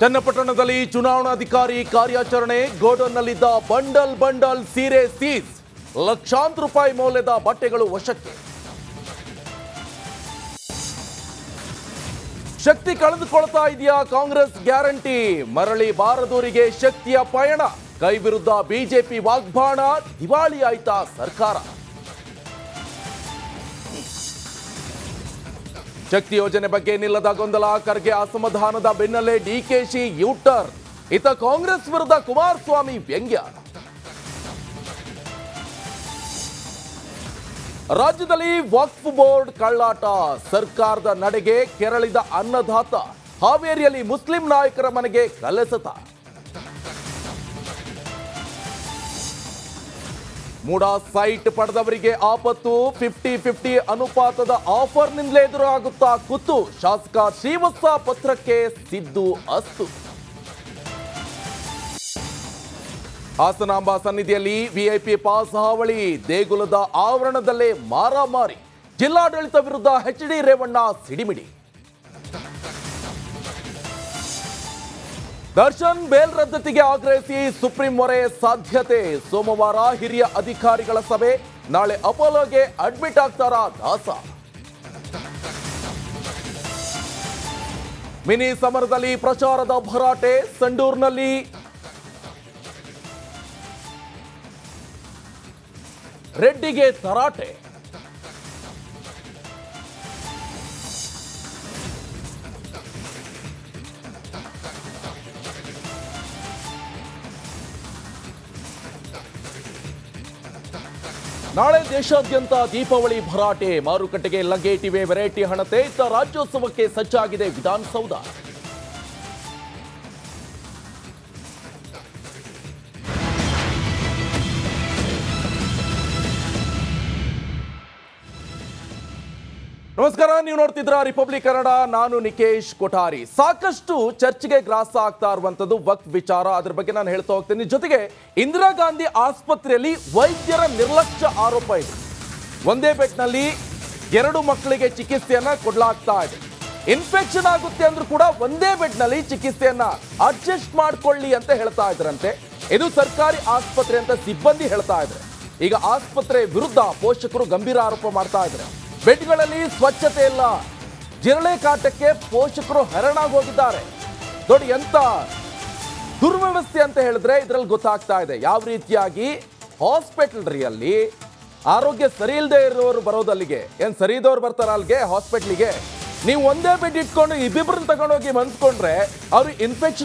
ಚನ್ನಪಟ್ಟಣದಲ್ಲಿ ಚುನಾವಣಾಧಿಕಾರಿ ಕಾರ್ಯಾಚರಣೆ, ಗೋಡೌನ್ನಲ್ಲಿದ್ದ ಬಂಡಲ್ ಬಂಡಲ್ ಸೀರೆ ಸೀಸ್, ಲಕ್ಷಾಂತರ ರೂಪಾಯಿ ಮೌಲ್ಯದ ಬಟ್ಟೆಗಳು ವಶಕ್ಕೆ. ಶಕ್ತಿ ಕಳೆದುಕೊಳ್ತಾ ಇದೆಯಾ ಕಾಂಗ್ರೆಸ್ ಗ್ಯಾರಂಟಿ? ಮರಳಿ ಬಾರದೂರಿಗೆ ಶಕ್ತಿಯ ಪಯಣ. ಕೈ ವಿರುದ್ಧ ಬಿಜೆಪಿ ವಾಗ್ಬಾಣ ದಿವಾಳಿ ಆಯ್ತಾ ಸರ್ಕಾರ. ಶಕ್ತಿ ಯೋಜನೆ ಬಗ್ಗೆ ನಿಲ್ಲದ ಗೊಂದಲ, ಖರ್ಗೆ ಅಸಮಾಧಾನದ ಬೆನ್ನಲ್ಲೇ ಡಿಕೆಶಿ ಯೂಟರ್ ಇತ ಕಾಂಗ್ರೆಸ್ ವಿರುದ್ಧ ಕುಮಾರಸ್ವಾಮಿ ವ್ಯಂಗ್ಯ. ರಾಜ್ಯದಲ್ಲಿ ವಕ್ಫ್ ಬೋರ್ಡ್ ಕಳ್ಳಾಟ. ಸರ್ಕಾರದ ನಡೆಗೆ ಕೆರಳಿದ ಅನ್ನದಾತ. ಹಾವೇರಿಯಲ್ಲಿ ಮುಸ್ಲಿಂ ನಾಯಕರ ಮನೆಗೆ ಕಲೆಸತ. ಮೂಡ ಸೈಟ್ ಪಡೆದವರಿಗೆ ಆಪತ್ತು. ಫಿಫ್ಟಿ ಫಿಫ್ಟಿ ಅನುಪಾತದ ಆಫರ್ನಿಂದಲೇ ಎದುರಾಗುತ್ತಾ ಕುತ್ತು ಶಾಸಕ ಶ್ರೀವತ್ಸ ಪತ್ರಕ್ಕೆ ಸಿದ್ದು ಅಸ್ತು. ಹಾಸನಾಂಬ ಸನ್ನಿಧಿಯಲ್ಲಿ ವಿಐಪಿ ಪಾಸ್ ಹಾವಳಿ. ದೇಗುಲದ ಆವರಣದಲ್ಲೇ ಮಾರಾಮಾರಿ. ಜಿಲ್ಲಾಡಳಿತ ವಿರುದ್ಧ ಎಚ್ ರೇವಣ್ಣ ಸಿಡಿಮಿಡಿ. ದರ್ಶನ್ ಬೇಲ್ ರದ್ದತಿಗೆ ಆಗ್ರಹಿಸಿ ಸುಪ್ರೀಂ ಮೊರೆ ಸಾಧ್ಯತೆ. ಸೋಮವಾರ ಹಿರಿಯ ಅಧಿಕಾರಿಗಳ ಸಭೆ. ನಾಳೆ ಅಪೋಲೋಗೆ ಅಡ್ಮಿಟ್ ಆಗ್ತಾರಾ ದಾಸ? ಮಿನಿ ಸಮರದಲ್ಲಿ ಪ್ರಚಾರದ ಭರಾಟೆ, ಸಂಡೂರ್ನಲ್ಲಿ ರೆಡ್ಡಿಗೆ ತರಾಟೆ. ನಾಳೆ ದೇಶಾದ್ಯಂತ ದೀಪಾವಳಿ ಭರಾಟೆ ಮಾರುಕಟ್ಟೆಗೆ ಲಗೇಟಿವೆ ವೆರೈಟಿ ಹಣತೆ ಇತ್ತ ರಾಜ್ಯೋತ್ಸವಕ್ಕೆ ಸಜ್ಜಾಗಿದೆ ವಿಧಾನಸೌಧ. ನಮಸ್ಕಾರ, ನೀವು ನೋಡ್ತಿದ್ರ ರಿಪಬ್ಲಿಕ್ ಕನ್ನಡ ನಾನು ನಿಕೇಶ್ ಕೊಠಾರಿ. ಸಾಕಷ್ಟು ಚರ್ಚೆಗೆ ಗ್ರಾಸ ಆಗ್ತಾ ಇರುವಂತದ್ದು ವಕ್ ವಿಚಾರ. ಅದ್ರ ಬಗ್ಗೆ ನಾನು ಹೇಳ್ತಾ ಹೋಗ್ತೀನಿ. ಜೊತೆಗೆ ಇಂದಿರಾ ಗಾಂಧಿ ಆಸ್ಪತ್ರೆಯಲ್ಲಿ ವೈದ್ಯರ ನಿರ್ಲಕ್ಷ್ಯ ಆರೋಪ ಇದೆ. ಒಂದೇ ಬೆಡ್ನಲ್ಲಿ ಎರಡು ಮಕ್ಕಳಿಗೆ ಚಿಕಿತ್ಸೆಯನ್ನ ಕೊಡ್ಲಾಗ್ತಾ ಇದೆ. ಇನ್ಫೆಕ್ಷನ್ ಆಗುತ್ತೆ ಅಂದ್ರೂ ಕೂಡ ಒಂದೇ ಬೆಡ್ನಲ್ಲಿ ಚಿಕಿತ್ಸೆಯನ್ನ ಅಡ್ಜಸ್ಟ್ ಮಾಡ್ಕೊಳ್ಳಿ ಅಂತ ಹೇಳ್ತಾ ಇದ್ರಂತೆ. ಇದು ಸರ್ಕಾರಿ ಆಸ್ಪತ್ರೆ ಅಂತ ಸಿಬ್ಬಂದಿ ಹೇಳ್ತಾ ಇದ್ದಾರೆ ಈಗ ಆಸ್ಪತ್ರೆ ವಿರುದ್ಧ ಪೋಷಕರು ಗಂಭೀರ ಆರೋಪ ಮಾಡ್ತಾ ಇದ್ದಾರೆ ಬೆಡ್ಗಳಲ್ಲಿ ಸ್ವಚ್ಛತೆ ಇಲ್ಲ. ಜಿರಳೆ ಕಾಟಕ್ಕೆ ಪೋಷಕರು ಹರಣಾಗಿ ಹೋಗಿದ್ದಾರೆ. ನೋಡಿ ಎಂತ ದುರ್ವ್ಯವಸ್ಥೆ ಅಂತ ಹೇಳಿದ್ರೆ ಇದರಲ್ಲಿ ಗೊತ್ತಾಗ್ತಾ ಇದೆ. ಯಾವ ರೀತಿಯಾಗಿ ಹಾಸ್ಪಿಟಲ್ರಿಯಲ್ಲಿ ಆರೋಗ್ಯ ಸರಿ ಇಲ್ಲದೆ ಇರೋರು ಬರೋದು ಅಲ್ಲಿಗೆ ಏನ್ ಸರಿ ಇದ್ದವ್ರು ಬರ್ತಾರ ಅಲ್ಲಿಗೆ ಹಾಸ್ಪಿಟ್ಲಿಗೆ? ನೀವು ಒಂದೇ ಬೆಡ್ ಇಟ್ಕೊಂಡು ಇಬ್ಬಿಬ್ರನ್ನ ತಗೊಂಡೋಗಿ ಮನ್ಸ್ಕೊಂಡ್ರೆ ಅವ್ರಿಗೆ ಇನ್ಫೆಕ್ಷನ್